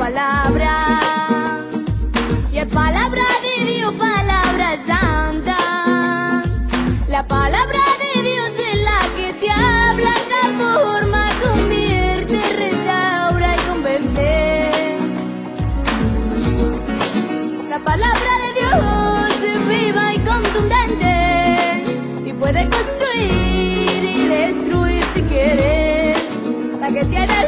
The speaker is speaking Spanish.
palabra. Y es palabra de Dios, palabra santa. La palabra de Dios es la que te habla, transforma, convierte, restaura y convence. La palabra de Dios es viva y contundente y puede construir y destruir si quiere. La que tiene